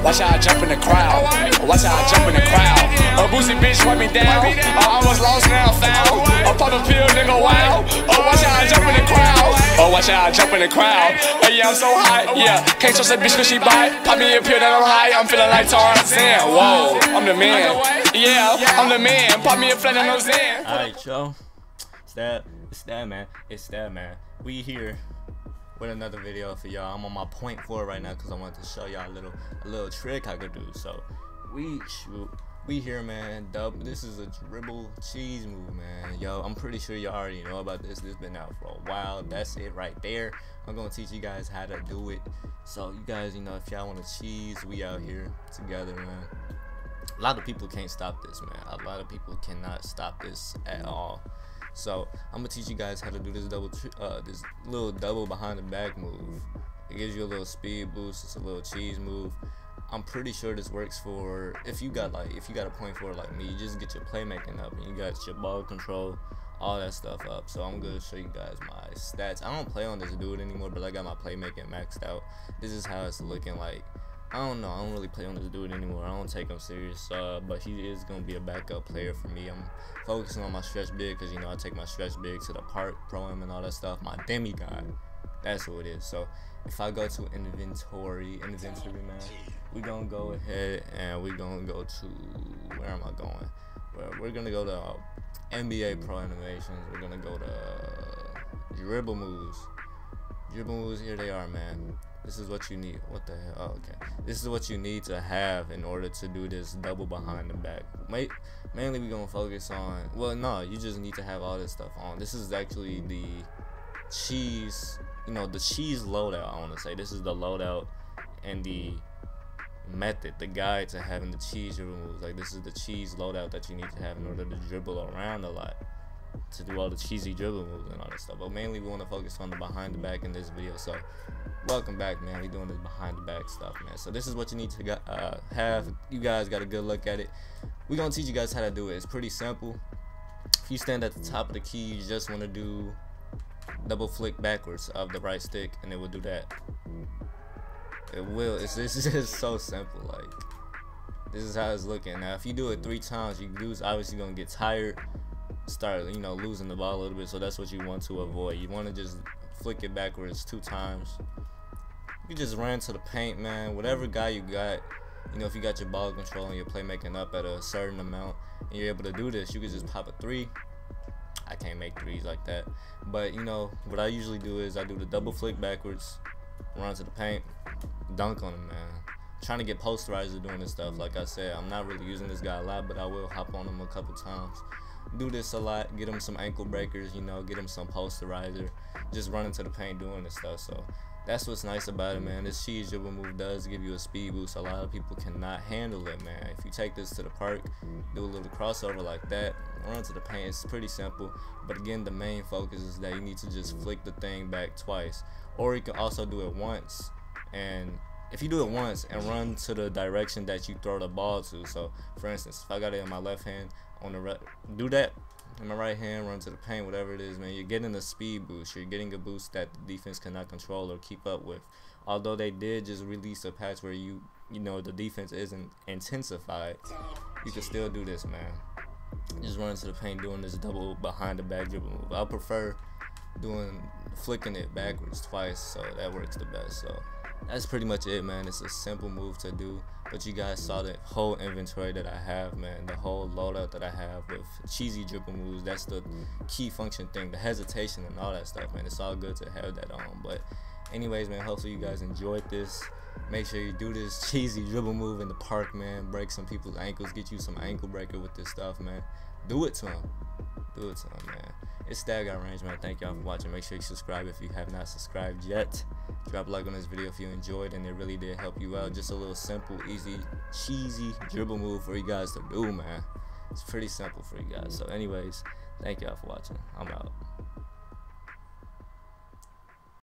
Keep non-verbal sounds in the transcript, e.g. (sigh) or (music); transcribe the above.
Watch how I jump in the crowd. Watch how I jump in the crowd. A boozy bitch wipe me down. Oh, I almost lost now found. I pop a pill, nigga, wow. Oh, watch how I jump in the crowd. Oh, watch how I jump in the crowd. Oh, yeah, I'm so hot. Yeah, can't trust that bitch cause she bite. Pop me a pill that I'm high. I'm feeling like Tarzan. Whoa, I'm the man. Yeah, I'm the man. Pop me a flat and I'm. Alright, yo. It's that. It's that, man. It's that, man. We here with another video for y'all. I'm on my point forward right now because I wanted to show y'all a little a little trick I could do. So we shoot. We here, man. Dub. This is a dribble cheese move, man. Yo, I'm pretty sure y'all already know about this. This been out for a while. That's it right there. I'm gonna teach you guys how to do it. So you guys, you know, if y'all want to cheese, we out here together, man. A lot of people can't stop this, man. A lot of people cannot stop this at all. So I'm gonna teach you guys how to do this double, uh, this little double behind the back move. It gives you a little speed boost. It's a little cheese move. I'm pretty sure this works for if you got like if you got a point forward like me, you just get your playmaking up and you got your ball control, all that stuff up. So I'm gonna show you guys my stats. I don't play on this dude anymore, but I got my playmaking maxed out. This is how it's looking like. I don't know. I don't really play on this dude anymore. I don't take him serious. Uh, but he is gonna be a backup player for me. I'm focusing on my stretch big because you know I take my stretch big to the park, Pro-Am and all that stuff. My demigod. That's who it is. So if I go to inventory, inventory man, we gonna go ahead and we gonna go to where am I going? Well, we're gonna go to uh, NBA Pro Animations. We're gonna go to dribble moves. Dribble moves. Here they are, man. This is what you need. What the hell? Oh, okay. This is what you need to have in order to do this double behind the back. Mate, mainly we're gonna focus on. Well, no, you just need to have all this stuff on. This is actually the cheese. You know, the cheese loadout. I want to say this is the loadout and the method, the guide to having the cheese removed. Like this is the cheese loadout that you need to have in order to dribble around a lot to do all the cheesy dribble moves and all that stuff. But mainly we want to focus on the behind the back in this video. So welcome back, man. We doing this behind the back stuff, man. So this is what you need to uh, have. You guys got a good look at it. we gonna teach you guys how to do it. It's pretty simple. If you stand at the top of the key, you just want to do double flick backwards of the right stick, and it will do that. It will. It's, it's (laughs) just so simple. Like this is how it's looking. Now, if you do it three times, you lose. Obviously, gonna get tired start you know losing the ball a little bit so that's what you want to avoid. You want to just flick it backwards two times. You just run to the paint man. Whatever guy you got you know if you got your ball control and your playmaking up at a certain amount and you're able to do this you can just pop a three. I can't make threes like that. But you know what I usually do is I do the double flick backwards run to the paint dunk on him man. Trying to get posterizer doing this stuff like I said. I'm not really using this guy a lot but I will hop on him a couple times do this a lot. Get him some ankle breakers, you know, get him some posterizer. Just run into the paint doing this stuff. So that's what's nice about it, man. This cheese dribble move does give you a speed boost. A lot of people cannot handle it, man. If you take this to the park, do a little crossover like that, run to the paint, it's pretty simple. But again, the main focus is that you need to just flick the thing back twice. Or you can also do it once and if you do it once and run to the direction that you throw the ball to so for instance if i got it in my left hand on the do that in my right hand run to the paint whatever it is man you're getting a speed boost you're getting a boost that the defense cannot control or keep up with. Although they did just release a patch where you you know the defense isn't intensified you can still do this man. Just run to the paint doing this double behind the back dribble move. I prefer doing flicking it backwards twice so that works the best so that's pretty much it man. It's a simple move to do but you guys saw the whole inventory that I have man. The whole loadout that I have with cheesy dribble moves that's the key function thing the hesitation and all that stuff man. It's all good to have that on but anyways man hopefully you guys enjoyed this. Make sure you do this (laughs) cheesy dribble move in the park man. Break some people's ankles get you some ankle breaker with this stuff man. Do it to them do it to man it's StevGotRange, man. Thank y'all for watching. Make sure you subscribe if you have not subscribed yet. Drop a like on this video if you enjoyed and it really did help you out. Just a little simple, easy, cheesy dribble move for you guys to do, man. It's pretty simple for you guys. So anyways, thank y'all for watching. I'm out.